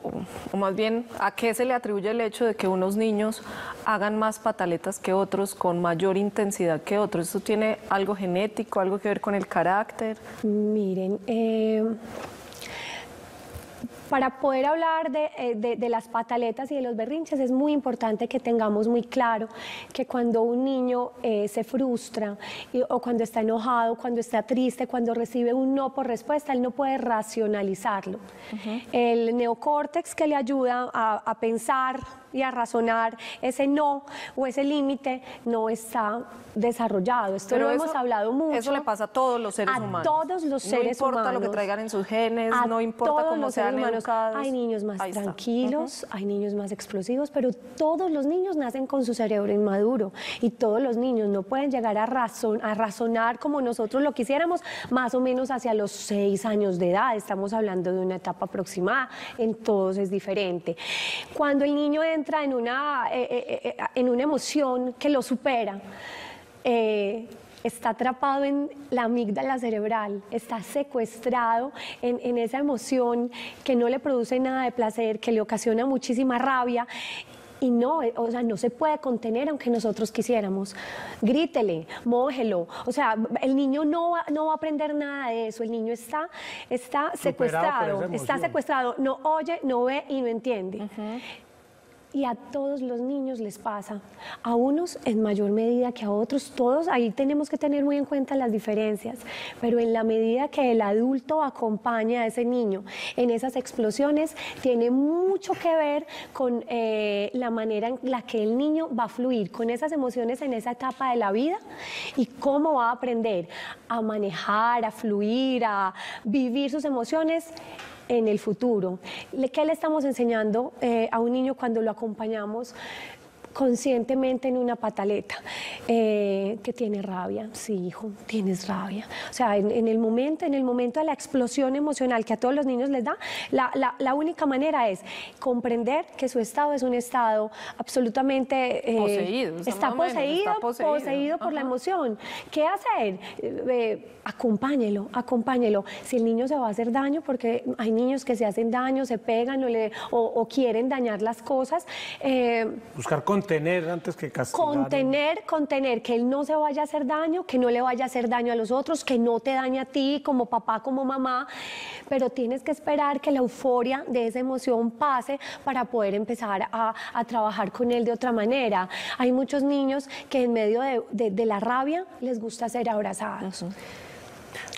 más bien, a qué se le atribuye el hecho de que unos niños hagan más pataletas que otros con mayor intensidad que otros? ¿Eso tiene algo genético, algo que ver con el carácter? Miren, eh, para poder hablar de, eh, de- de las pataletas y de los berrinches es muy importante que tengamos muy claro que cuando un niño eh, se frustra y- o cuando está enojado, cuando está triste, cuando recibe un no por respuesta, él no puede racionalizarlo. El neocórtex que le ayuda a, a pensar y a razonar ese no o ese límite no está desarrollado. Esto Pero lo eso- hemos hablado mucho. Eso le pasa a todos los seres A humanos. todos los seres No importa lo que humanos. traigan en sus genes, A no importa cómo sean humanos. educados. Hay niños más Ahí está. tranquilos, hay niños más explosivos, pero todos los niños nacen con su cerebro inmaduro y todos los niños no pueden llegar a, razón, a razonar como nosotros lo quisiéramos, más o menos hacia los seis años de edad. Estamos hablando de una etapa aproximada, en todos es diferente. Cuando el niño entra en una, eh, eh, eh, en una emoción que lo supera, eh, está atrapado en la amígdala cerebral, está secuestrado en, en esa emoción que no le produce nada de placer, que le ocasiona muchísima rabia. Y no, o sea, no se puede contener aunque nosotros quisiéramos. Grítele, mójelo. O sea, el niño no va, no va a aprender nada de eso. El niño está, está secuestrado, está secuestrado, no oye, no ve y no entiende. Y a todos los niños les pasa, a unos en mayor medida que a otros, todos ahí tenemos que tener muy en cuenta las diferencias, pero en la medida que el adulto acompaña a ese niño en esas explosiones, tiene mucho que ver con eh, la manera en la que el niño va a fluir con esas emociones en esa etapa de la vida y cómo va a aprender a manejar, a fluir, a vivir sus emociones en el futuro. ¿Qué le estamos enseñando eh, a un niño cuando lo acompañamos conscientemente en una pataleta, eh, que tiene rabia, sí, hijo, tienes rabia. O sea, en, el momento, en el momento de la explosión emocional que a todos los niños les da, la, única manera es comprender que su estado es un estado absolutamente eh, poseído, está, poseído, poseído, por la emoción. ¿Qué hacer? Eh, acompáñelo, acompáñelo. Si el niño se va a hacer daño, porque hay niños que se hacen daño, se pegan o, le, o, quieren dañar las cosas. Eh, Buscar contener antes que castigar. Contener, contener, que él no se vaya a hacer daño, que no le vaya a hacer daño a los otros, que no te dañe a ti como papá, como mamá, pero tienes que esperar que la euforia de esa emoción pase para poder empezar a, trabajar con él de otra manera. Hay muchos niños que en medio de, la rabia les gusta ser abrazados.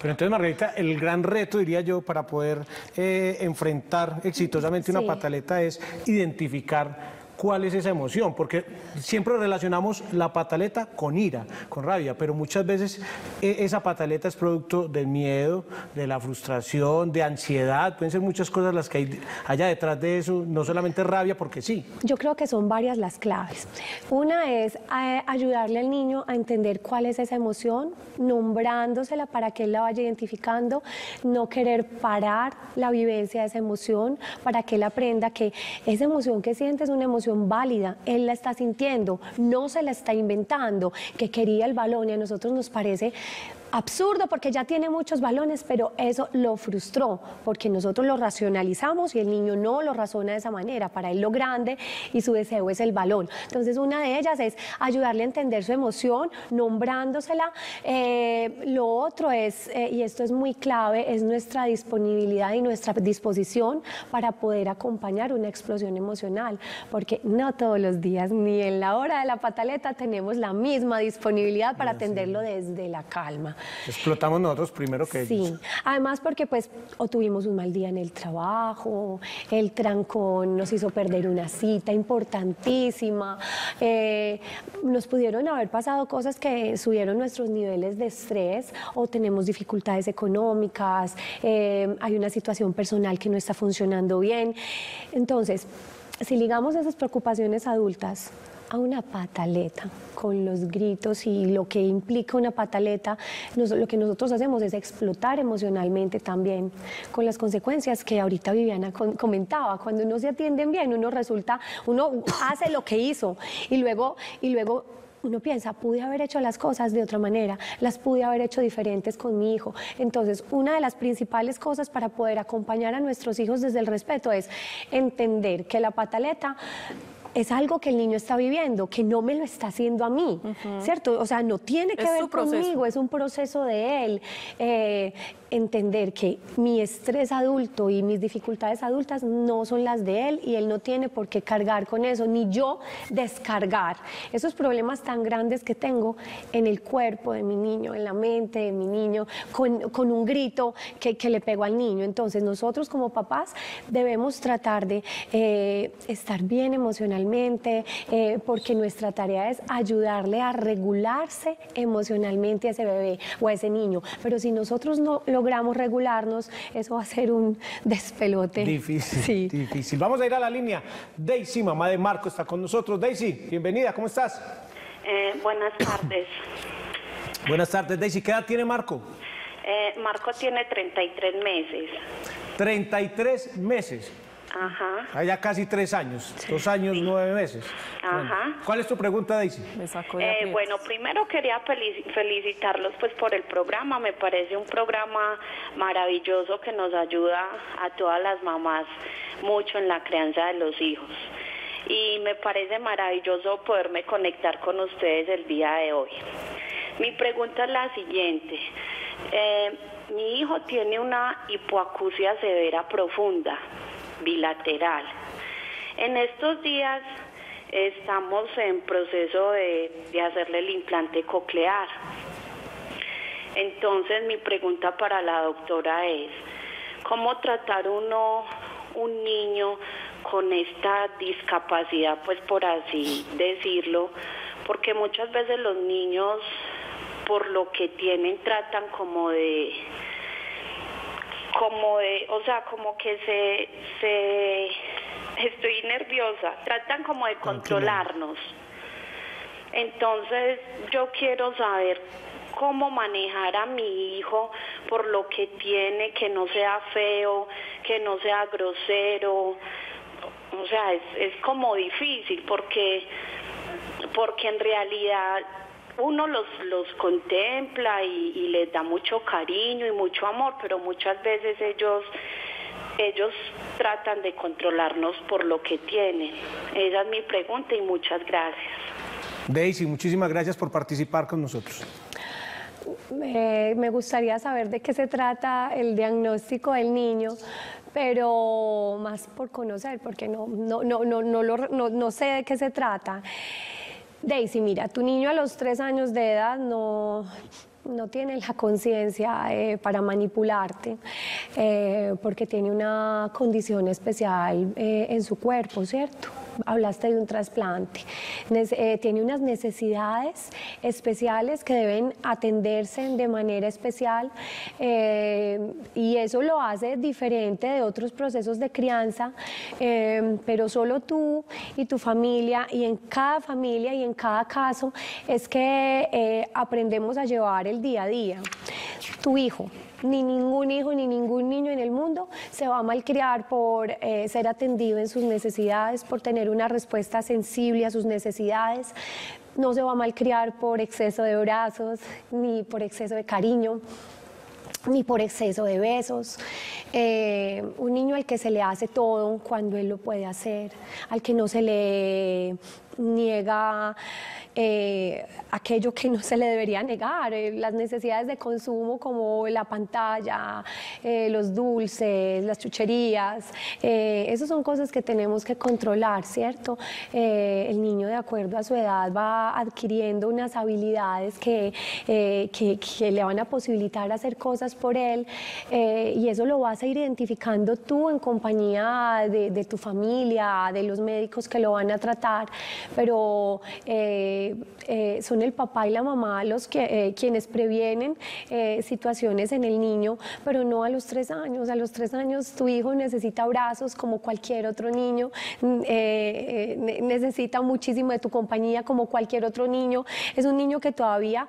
Pero entonces, Margarita, el gran reto, diría yo, para poder eh, enfrentar exitosamente una pataleta es identificar cuál es esa emoción, porque siempre relacionamos la pataleta con ira, con rabia, pero muchas veces e, esa pataleta es producto del miedo, de la frustración, de ansiedad, pueden ser muchas cosas las que hay allá detrás de eso, no solamente rabia, porque sí. Yo creo que son varias las claves. Una es ayudarle al niño a entender cuál es esa emoción, nombrándosela para que él la vaya identificando, no querer parar la vivencia de esa emoción, para que él aprenda que esa emoción que siente es una emoción válida, él la está sintiendo, no se la está inventando, que quería el balón y a nosotros nos parece absurdo porque ya tiene muchos balones, pero eso lo frustró porque nosotros lo racionalizamos y el niño no lo razona de esa manera. Para él lo grande y su deseo es el balón. Entonces una de ellas es ayudarle a entender su emoción, nombrándosela. Eh, lo otro es, eh, y esto es muy clave, es nuestra disponibilidad y nuestra disposición para poder acompañar una explosión emocional, porque no todos los días ni en la hora de la pataleta tenemos la misma disponibilidad para atenderlo desde la calma. Explotamos nosotros primero que ellos. Sí, además porque pues o tuvimos un mal día en el trabajo, el trancón nos hizo perder una cita importantísima, eh, nos pudieron haber pasado cosas que subieron nuestros niveles de estrés o tenemos dificultades económicas, eh, hay una situación personal que no está funcionando bien. Entonces, si ligamos esas preocupaciones adultas a una pataleta con los gritos y lo que implica una pataleta, lo que nosotros hacemos es explotar emocionalmente también con las consecuencias que ahorita Viviana comentaba. Cuando uno se atienden bien, uno resulta, uno hace lo que hizo y luego, y luego uno piensa, pude haber hecho las cosas de otra manera, las pude haber hecho diferentes con mi hijo. Entonces, una de las principales cosas para poder acompañar a nuestros hijos desde el respeto es entender que la pataleta es algo que el niño está viviendo, que no me lo está haciendo a mí, ¿cierto? O sea, no tiene que ver conmigo, es un proceso de él. Eh, entender que mi estrés adulto y mis dificultades adultas no son las de él y él no tiene por qué cargar con eso, ni yo descargar esos problemas tan grandes que tengo en el cuerpo de mi niño, en la mente de mi niño, con, un grito que, le pego al niño. Entonces nosotros como papás debemos tratar de eh, estar bien emocionalmente, eh, porque nuestra tarea es ayudarle a regularse emocionalmente a ese bebé o a ese niño. Pero si nosotros no logramos regularnos, eso va a ser un despelote. Difícil, sí. difícil. Vamos a ir a la línea. Daisy, mamá de Marco, está con nosotros. Daisy, bienvenida, ¿cómo estás? Eh, buenas tardes. Buenas tardes, Daisy. ¿Qué edad tiene Marco? Eh, Marco tiene 33 meses. 33 meses. Ajá. Allá casi tres años, dos años, nueve meses. Ajá. ¿Cuál es tu pregunta, Daisy? Eh, bueno, primero quería felicitarlos pues por el programa. Me parece un programa maravilloso que nos ayuda a todas las mamás mucho en la crianza de los hijos. Y me parece maravilloso poderme conectar con ustedes el día de hoy. Mi pregunta es la siguiente. Eh, mi hijo tiene una hipoacusia severa profunda bilateral. En estos días estamos en proceso de, hacerle el implante coclear. Entonces mi pregunta para la doctora es, ¿cómo tratar uno, un niño con esta discapacidad, pues por así decirlo? Porque muchas veces los niños, por lo que tienen, tratan como de como de, o sea, como que se, se, estoy nerviosa, tratan como de controlarnos. Entonces yo quiero saber cómo manejar a mi hijo por lo que tiene, que no sea feo, que no sea grosero. O sea, es, es como difícil porque, porque en realidad uno los, los contempla y, y les da mucho cariño y mucho amor, pero muchas veces ellos ellos tratan de controlarnos por lo que tienen. Esa es mi pregunta y muchas gracias. Daisy, muchísimas gracias por participar con nosotros. Eh, me gustaría saber de qué se trata el diagnóstico del niño, pero más por conocer, porque no, no, no, no, no, lo- no- no sé de qué se trata. Daisy, mira, tu niño a los tres años de edad no, no tiene la conciencia eh, para manipularte, eh, porque tiene una condición especial eh, en su cuerpo, ¿cierto? Hablaste de un trasplante. Eh, tiene unas necesidades especiales que deben atenderse de manera especial eh, y eso lo hace diferente de otros procesos de crianza, eh, pero solo tú y tu familia y en cada familia y en cada caso es que aprendemos a llevar el día a día. Tu hijo, ni ningún hijo ni ningún niño en el mundo se va a malcriar por eh, ser atendido en sus necesidades, por tener una respuesta sensible a sus necesidades. No se va a malcriar por exceso de brazos ni por exceso de cariño ni por exceso de besos. Eh, un niño al que se le hace todo cuando él lo puede hacer, al que no se le niega eh, aquello que no se le debería negar, eh, las necesidades de consumo como la pantalla, eh, los dulces, las chucherías, eh, esas son cosas que tenemos que controlar, ¿cierto? Eh, el niño de acuerdo a su edad va adquiriendo unas habilidades que, eh, que, que le van a posibilitar hacer cosas por él y eso lo vas a ir identificando tú en compañía de, de tu familia, de los médicos que lo van a tratar, pero eh, eh, son el papá y la mamá los que, eh, quienes previenen eh, situaciones en el niño, pero no a los tres años. A los tres años tu hijo necesita abrazos como cualquier otro niño, mm, ne- necesita muchísimo de tu compañía como cualquier otro niño. Es un niño que todavía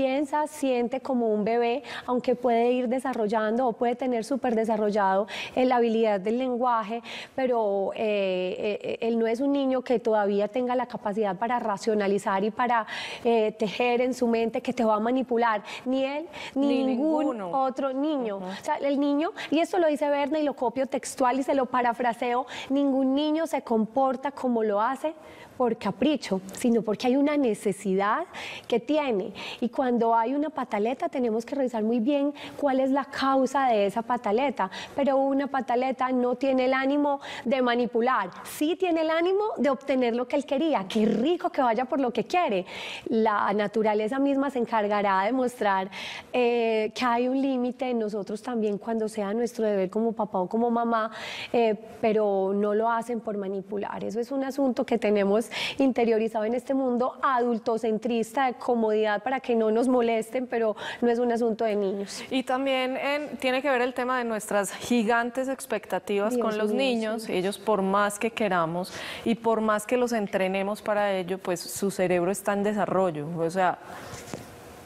piensa, siente como un bebé, aunque puede ir desarrollando o puede tener súper desarrollado eh, la habilidad del lenguaje, pero eh, eh, él no es un niño que todavía tenga la capacidad para racionalizar y para eh, tejer en su mente que te va a manipular, ni él ni, Ni ningún ninguno. otro niño. O sea, el niño, y esto lo dice Verne y lo copio textual y se lo parafraseo, ningún niño se comporta como lo hace por capricho, sino porque hay una necesidad que tiene. Y cuando hay una pataleta tenemos que revisar muy bien cuál es la causa de esa pataleta. Pero una pataleta no tiene el ánimo de manipular, sí tiene el ánimo de obtener lo que él quería. Qué rico que vaya por lo que quiere. La naturaleza misma se encargará de mostrar eh, que hay un límite en nosotros también cuando sea nuestro deber como papá o como mamá, eh, pero no lo hacen por manipular. Eso es un asunto que tenemos interiorizado en este mundo adultocentrista de comodidad para que no nos molesten, pero no es un asunto de niños. Y también en- tiene que ver el tema de nuestras gigantes expectativas Dios con los niños. Ellos, por más que queramos y por más que los entrenemos para ello, pues su cerebro está en desarrollo. O sea,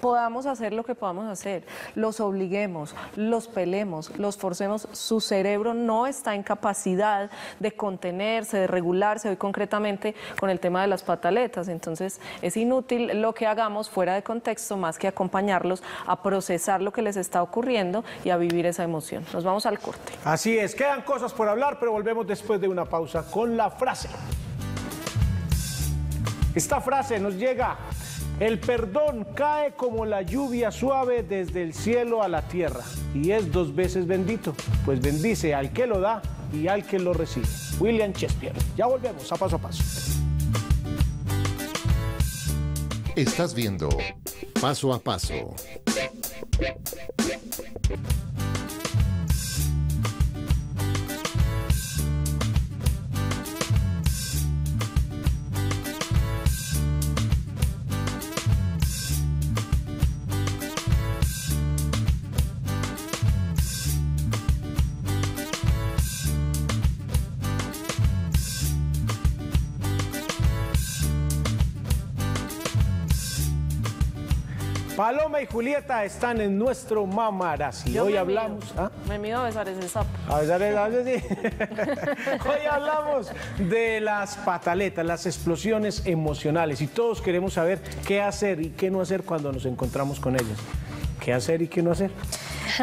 podamos hacer lo que podamos hacer, los obliguemos, los pelemos, los forcemos, su cerebro no está en capacidad de contenerse, de regularse, hoy concretamente con el tema de las pataletas, entonces es inútil lo que hagamos fuera de contexto más que acompañarlos a procesar lo que les está ocurriendo y a vivir esa emoción. Nos vamos al corte. Así es, quedan cosas por hablar, pero volvemos después de una pausa con la frase. Esta frase nos llega, el perdón cae como la lluvia suave desde el cielo a la tierra y es dos veces bendito, pues bendice al que lo da y al que lo recibe. William Shakespeare. Ya volvemos a paso a paso. Estás viendo Paso a Paso. Paloma y Julieta están en nuestro Mamarazzi. Yo Hoy me hablamos. mido. ¿ah? Me mido a besar ese sapo. A ver, dale, dale, sí. Hoy hablamos de las pataletas, las explosiones emocionales y todos queremos saber qué hacer y qué no hacer cuando nos encontramos con ellas. ¿Qué hacer y qué no hacer?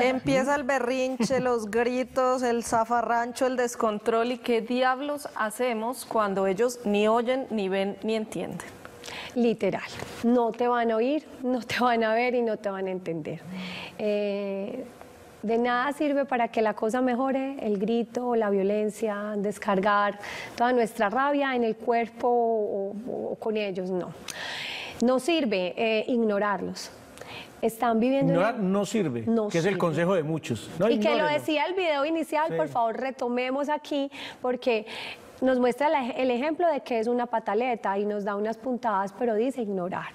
Empieza el berrinche, los gritos, el zafarrancho, el descontrol y qué diablos hacemos cuando ellos ni oyen, ni ven, ni entienden. Literal, no te van a oír, no te van a ver y no te van a entender. Eh, de nada sirve para que la cosa mejore el grito, la violencia, descargar toda nuestra rabia en el cuerpo o, o- o con ellos, no. No sirve eh, ignorarlos. Están viviendo... en- Ignorar no sirve, No que es el consejo de muchos. No, y que lo decía el video inicial, Sí. por favor retomemos aquí, porque nos muestra el ejemplo de que es una pataleta y nos da unas puntadas, pero dice ignorar.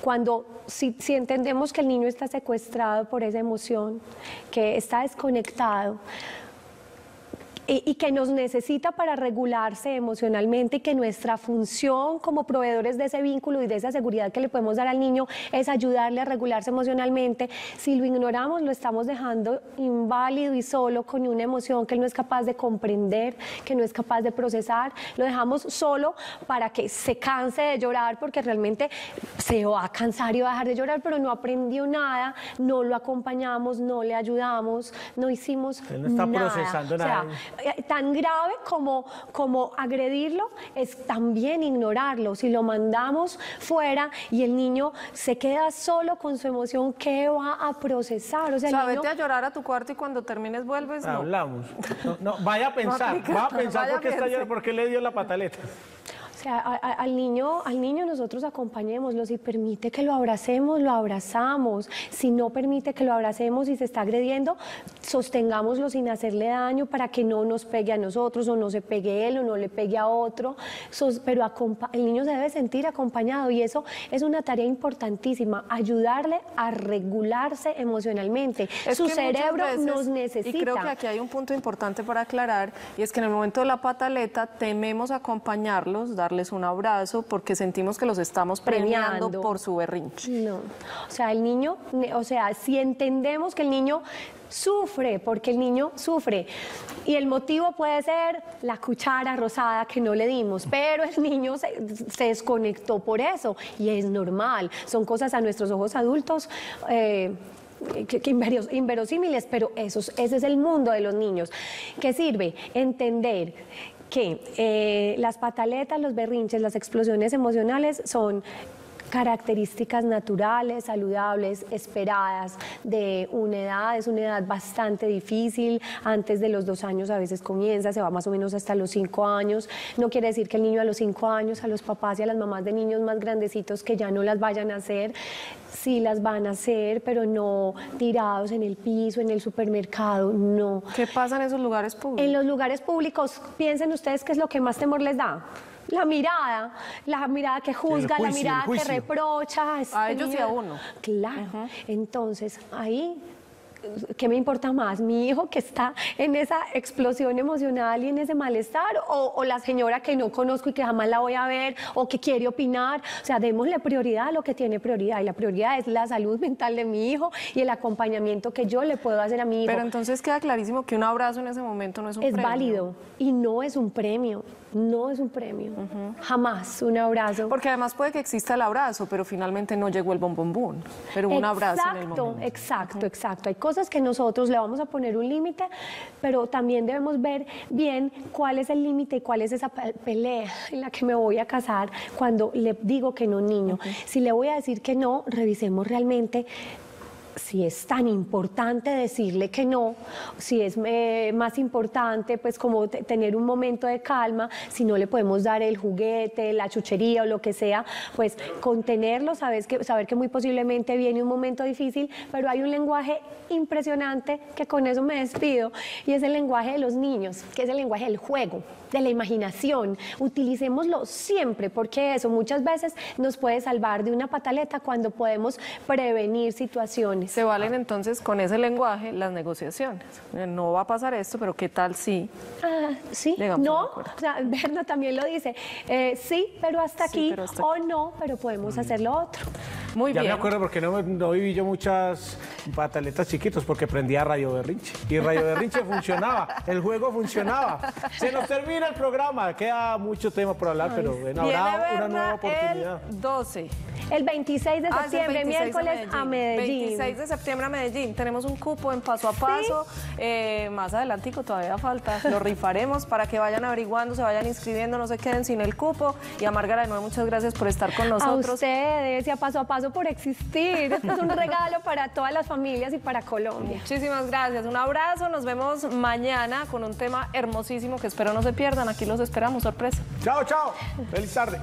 Cuando, si entendemos que el niño está secuestrado por esa emoción, que está desconectado, y, y que nos necesita para regularse emocionalmente y que nuestra función como proveedores de ese vínculo y de esa seguridad que le podemos dar al niño es ayudarle a regularse emocionalmente. Si lo ignoramos, lo estamos dejando inválido y solo con una emoción que él no es capaz de comprender, que no es capaz de procesar. Lo dejamos solo para que se canse de llorar porque realmente se va a cansar y va a dejar de llorar, pero no aprendió nada, no lo acompañamos, no le ayudamos, no hicimos Él no está nada. procesando O sea, nada. Tan grave como, como agredirlo es también ignorarlo. Si lo mandamos fuera y el niño se queda solo con su emoción, ¿qué va a procesar? O sea, O sea, el niño- vete a llorar a tu cuarto y cuando termines vuelves, no. Hablamos. No, no, vaya a pensar, aplica. va a pensar por qué está llorando, por qué le dio la pataleta. O sea, a- a- al, niño, al niño nosotros acompañémoslo. Si permite que lo abracemos, lo abrazamos. Si no permite que lo abracemos y se está agrediendo, sostengámoslo sin hacerle daño para que no nos pegue a nosotros o no se pegue él o no le pegue a otro. Sos- pero el niño se debe sentir acompañado y eso es una tarea importantísima, ayudarle a regularse emocionalmente. Es Su cerebro veces, nos necesita. Y creo que aquí hay un punto importante para aclarar, y es que en el momento de la pataleta tememos acompañarlos, darles un abrazo, porque sentimos que los estamos premiando, Premiando. por su berrinche. No, o sea, el niño, o sea, si entendemos que el niño sufre, porque el niño sufre, y el motivo puede ser la cuchara rosada que no le dimos, pero el niño se, se desconectó por eso, y es normal, son cosas a nuestros ojos adultos. eh, que, que inveros- inverosímiles, pero esos, ese es el mundo de los niños. ¿Qué sirve? Entender que eh, las pataletas, los berrinches, las explosiones emocionales son características naturales, saludables, esperadas de una edad. Es una edad bastante difícil. Antes de los dos años a veces comienza, se va más o menos hasta los cinco años. No quiere decir que el niño a los cinco años, a los papás y a las mamás de niños más grandecitos que ya no las vayan a hacer, sí las van a hacer, pero no tirados en el piso, en el supermercado, no. ¿Qué pasa en esos lugares públicos? En los lugares públicos, piensen ustedes qué es lo que más temor les da. La mirada, la mirada que juzga, la mirada que reprocha. A ellos y a uno. Claro. Entonces, ahí, ¿qué me importa más? ¿Mi hijo que está en esa explosión emocional y en ese malestar? ¿O, o la señora que no conozco y que jamás la voy a ver? ¿O que quiere opinar? O sea, démosle prioridad a lo que tiene prioridad. Y la prioridad es la salud mental de mi hijo y el acompañamiento que yo le puedo hacer a mi hijo Pero entonces queda clarísimo que un abrazo en ese momento no es un es premio. válido y no es un premio, no es un premio, jamás un abrazo. Porque además puede que exista el abrazo, pero finalmente no llegó el bombombón. Pero un abrazo en el Exacto, momento. exacto, exacto. Hay cosas que nosotros le vamos a poner un límite, pero también debemos ver bien cuál es el límite y cuál es esa pe- pelea en la que me voy a casar cuando le digo que no, niño. Si le voy a decir que no, revisemos realmente si es tan importante decirle que no, si es eh, más importante pues como te- tener un momento de calma, si no le podemos dar el juguete, la chuchería o lo que sea, pues contenerlo, saber que muy posiblemente viene un momento difícil, pero hay un lenguaje impresionante que con eso me despido y es el lenguaje de los niños, que es el lenguaje del juego, de la imaginación. Utilicémoslo siempre porque eso muchas veces nos puede salvar de una pataleta cuando podemos prevenir situaciones. Se valen entonces con ese lenguaje las negociaciones. Eh, No va a pasar esto, pero ¿qué tal si? Ah, sí, a no, o sea, Berna también lo dice, eh, sí, pero hasta Sí, aquí, pero hasta o no, pero podemos hacer lo otro. Muy ya bien. me acuerdo porque no, no viví yo muchas pataletas chiquitos porque prendía Radio Berrinche. Y Radio Berrinche funcionaba, el juego funcionaba. Se nos termina el programa, queda mucho tema por hablar, pero bueno, Viene habrá una nueva oportunidad. el 12. El 26 de Ah, septiembre, 26 miércoles a Medellín. 26 de septiembre a Medellín. Tenemos un cupo en paso a paso. Eh, más adelantico todavía falta. Lo rifaremos para que vayan averiguando, se vayan inscribiendo, no se queden sin el cupo. Y a Margarita, de nuevo, muchas gracias por estar con A nosotros. ustedes y a paso a paso por existir. Esto es un regalo para todas las familias y para Colombia. Muchísimas gracias. Un abrazo. Nos vemos mañana con un tema hermosísimo que espero no se pierdan. Aquí los esperamos. Sorpresa. Chao, chao. Feliz tarde.